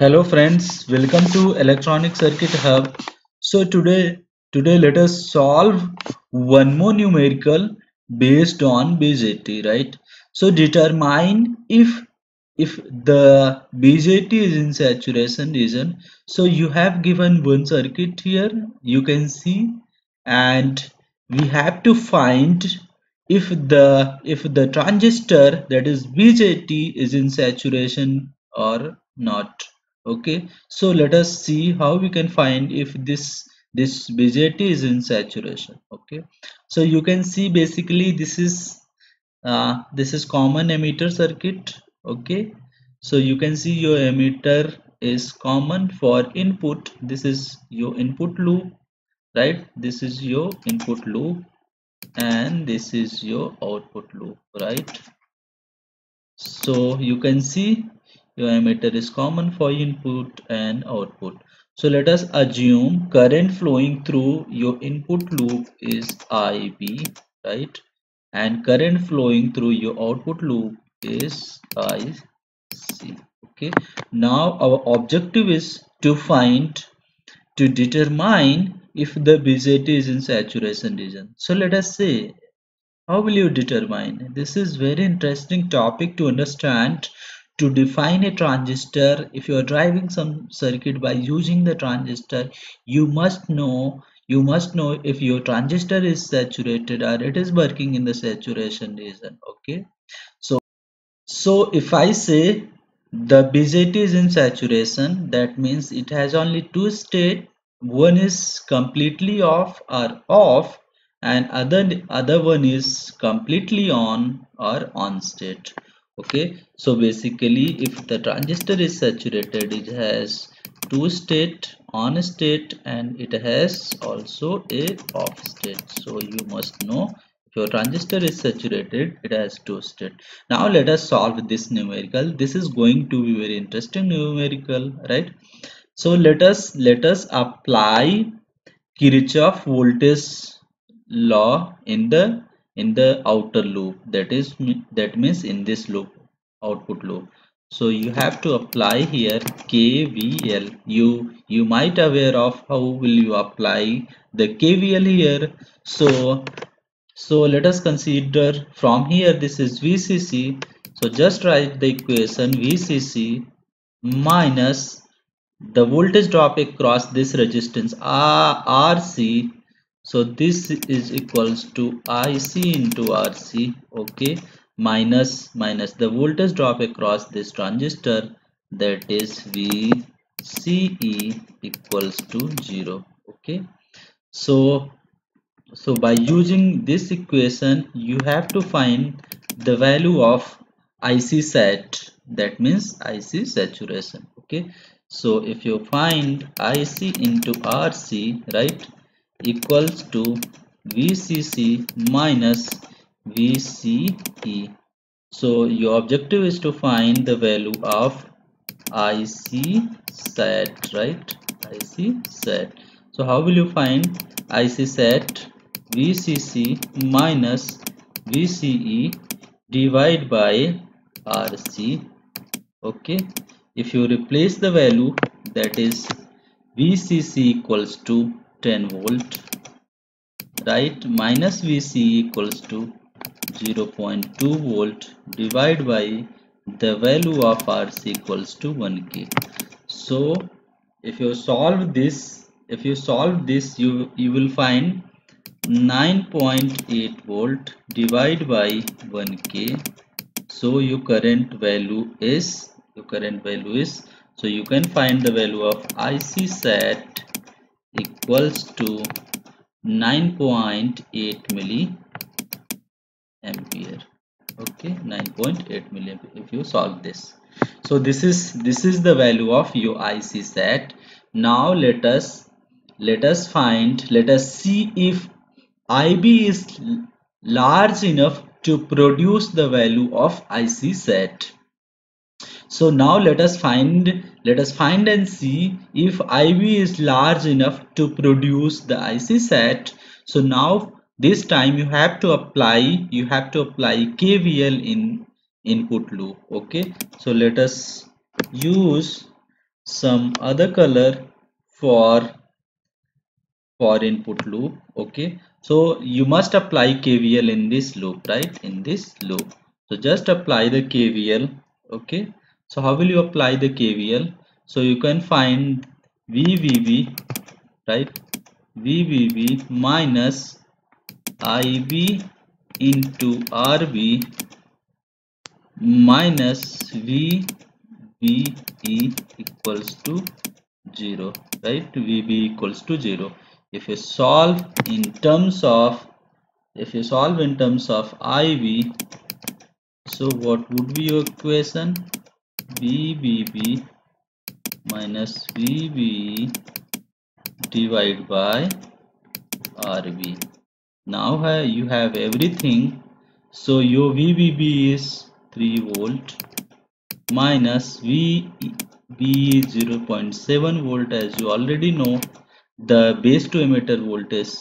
Hello friends, welcome to Electronic Circuit Hub. So today, today let us solve one more numerical based on BJT, right? So determine if if the BJT is in saturation region. So you have given one circuit here, you can see, and we have to find if the if the transistor that is BJT is in saturation or not okay so let us see how we can find if this this BJT is in saturation. Okay so you can see basically this is uh, this is common emitter circuit. Okay so you can see your emitter is common for input. This is your input loop right? This is your input loop and this is your output loop right? So you can see emitter is common for input and output so let us assume current flowing through your input loop is IB right and current flowing through your output loop is IC okay now our objective is to find to determine if the BJT is in saturation region so let us say how will you determine? This is very interesting topic to understand. To define a transistor, if you are driving some circuit by using the transistor, you must know you must know if your transistor is saturated or it is working in the saturation region. Okay, so so if I say the BJT is in saturation, that means it has only two state. One is completely off or off and other other one is completely on or on state okay so basically if the transistor is saturated it has two state on state and it has also a off state. So you must know if your transistor is saturated it has two state. Now let us solve this numerical. This is going to be very interesting numerical right? So let us let us apply Kirchhoff voltage law in the in the outer loop. That is that means in this loop output loop so you have to apply here kvl you you might aware of how will you apply the kvl here. So so let us consider from here this is vcc so just write the equation vcc minus the voltage drop across this resistance rc so this is equals to ic into rc okay minus minus. The voltage drop across this transistor that is vce equals to 0 okay? So so by using this equation you have to find the value of ic sat that means ic saturation okay? So if you find ic into rc right equals to VCC minus VCE. So your objective is to find the value of IC sat, right? IC sat. So how will you find IC sat? VCC minus VCE divide by RC. Okay. If you replace the value that is VCC equals to 10 volt right minus VC equals to 0.2 volt divided by the value of RC equals to 1k so if you solve this if you solve this you you will find 9.8 volt divided by 1k so your current value is your current value is so you can find the value of IC sat equals to 9.8 milli okay 9.8 million if you solve this. So this is this is the value of your IC sat. Now let us let us find let us see if IB is large enough to produce the value of IC sat. So now let us find let us find and see if IB is large enough to produce the IC sat. So now this time you have to apply you have to apply KVL in input loop. Okay. So let us use some other color for for input loop okay? So you must apply kvl in this loop right? In this loop. So just apply the kvl okay? So how will you apply the kvl so you can find vbb right? Vbb minus ib into rb minus vbe equals to 0 right? Vb equals to 0 if you solve in terms of if you solve in terms of ib so what would be your equation? Vbb minus vb divided by rb now uh, you have everything. So your vbb is 3 volt minus vb 0.7 volt as you already know. The base to emitter voltage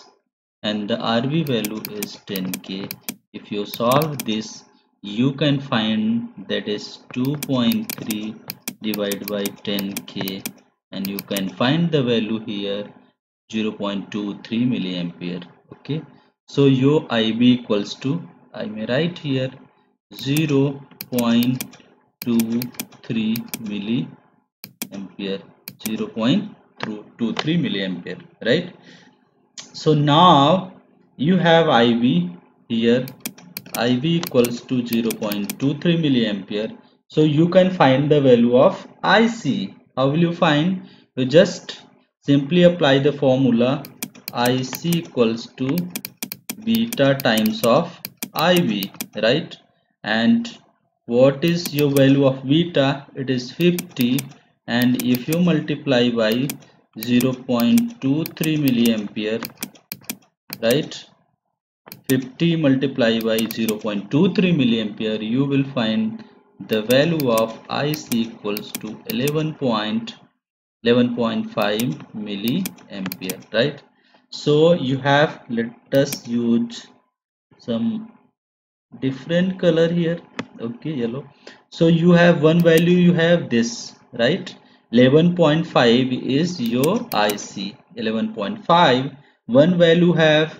and the RB value is 10k if you solve this you can find that is 2.3 divided by 10k and you can find the value here 0.23 milliampere. Okay so your IB equals to I may write here 0.23 milliampere 0 through 2 3 milliampere right? So now you have ib here ib equals to 0.23 milliampere so you can find the value of ic how will you find? You just simply apply the formula ic equals to beta times of ib right? And what is your value of beta? It is 50 and if you multiply by 0.23 milliampere right? 50 multiplied by 0.23 milliampere you will find the value of IC equals to 11.11.5 milliampere right so you have let us use some different color here. Okay yellow. So you have one value you have this right? 11.5 is your IC 11.5 one value have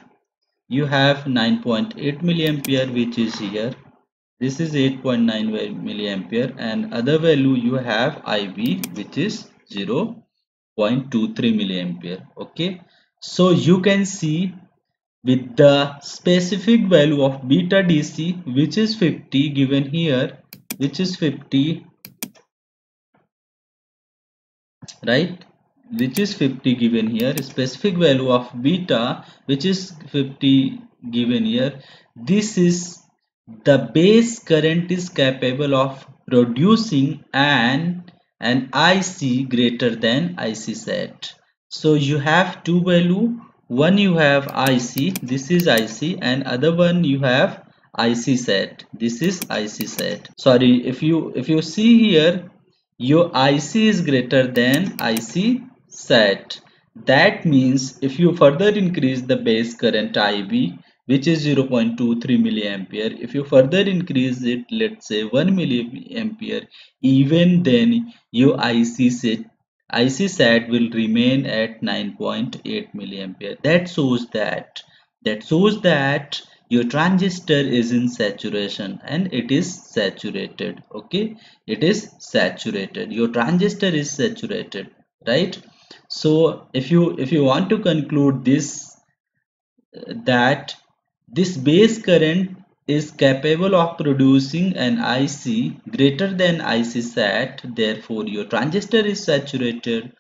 you have 9.8 milliampere which is here. This is 8.9 milliampere and other value you have IB which is 0.23 milliampere. Okay so you can see with the specific value of beta DC which is 50 given here which is 50 right? Which is 50 given here specific value of beta which is 50 given here. This is the base current is capable of producing an an IC greater than IC sat so you have two value one you have IC this is IC and other one you have IC sat. This is IC sat. Sorry if you if you see here your IC is greater than IC sat. That means if you further increase the base current IB which is 0.23 milliampere if you further increase it let's say 1 milliampere even then your IC sat IC sat will remain at 9.8 milliampere. That shows that that shows that your transistor is in saturation and it is saturated okay? It is saturated. Your transistor is saturated right? So if you if you want to conclude this uh, that this base current is capable of producing an IC greater than IC sat. Therefore your transistor is saturated